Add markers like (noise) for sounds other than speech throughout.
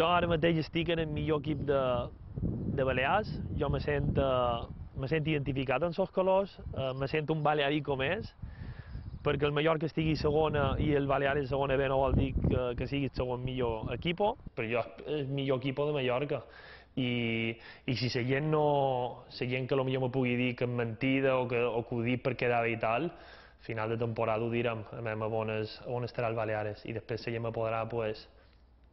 Jo ara mateix estic en el millor equip de, de Balears, jo me sent, uh, me sent identificat amb els colors, uh, me sent un balearí com és, perquè el Mallorca estigui segona i el Baleares segona B no vol dir que, que sigui el segon millor equip, però jo és el millor equip de Mallorca. I, i si la gent, no, la gent que potser me pugui dir que és mentida o que, o que ho dic per quedar i tal, final de temporada ho direm, a veure on, on estarà el Baleares i després la gent me podrà pues,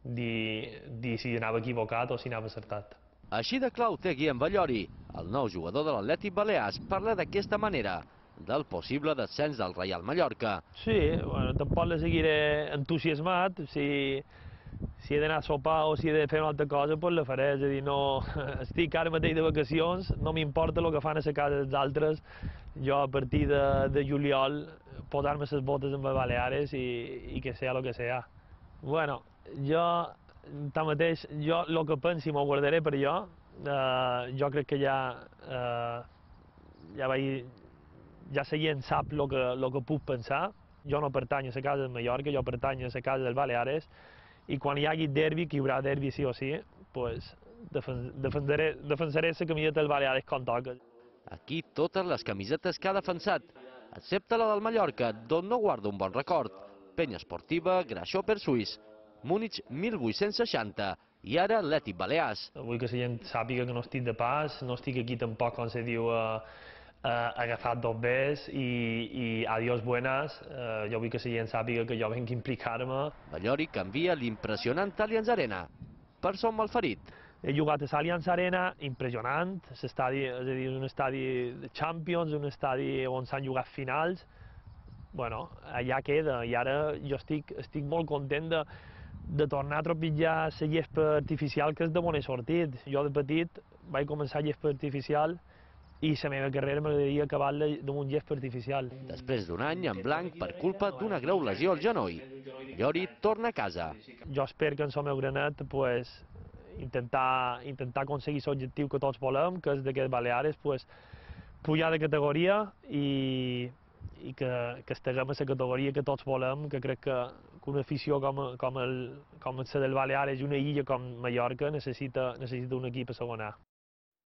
dir, dir si anava equivocat o si anava acertat. Així de clau té Guillem Ballori, el nou jugador de l'Atlètic Balears, parla d'aquesta manera del possible descens del Reial Mallorca. Sí, bueno, tampoc le seguiré entusiasmat, si, si he d'anar a sopar o si he de fer una altra cosa, doncs la faré, és a dir, no, (laughs) estic ara mateix de vacacions, no m'importa el que fan a la casa dels altres, jo a partir de, de juliol posar-me les botes amb Baleares i, i que sea lo que sea. Bueno, jo, tanmateix, jo el que pensi m'ho guardaré per jo. Uh, jo crec que ja, uh, ja, vaig, ja la gent sap el que, lo que puc pensar. Jo no pertany a la casa de Mallorca, jo pertany a la casa del Baleares, i quan hi hagi derbi, que hi haurà derbi sí o sí, pues, defensaré, defensaré la camiseta del Baleares com toca. Aquí totes les camisetes que ha defensat, excepte la del Mallorca, d'on no guarda un bon record. Penya Esportiva, Grasshopper Suís, Múnich 1860 i ara Atlètic Balears. Vull que la gent sàpiga que no estic de pas, no estic aquí tampoc, com se diu, agafat dos bes i, i adiós buenas. Eh, jo vull que la gent sàpiga que jo venc a implicar-me. Ballori canvia l'impressionant Allianz Arena per som malferit. He jugat a l'Allianz Arena, impressionant, és a dir, un estadi de Champions, un estadi on s'han jugat finals, bueno, allà queda, i ara jo estic, estic molt content de, de tornar a trepitjar la gespa artificial que és de bon he sortit. Jo de petit vaig començar gespa artificial i la meva carrera m'agradaria acabar-la damunt gespa artificial. Després d'un any en blanc per culpa d'una greu lesió al genoll, Llori torna a casa. Jo espero que en el meu granet pues, intentar, intentar aconseguir l'objectiu que tots volem, que és d'aquest Baleares, pues, pujar de categoria i, i que, que estiguem a la categoria que tots volem, que crec que, que una afició com, com, el, com la del Baleares i una illa com Mallorca necessita, necessita un equip a segona.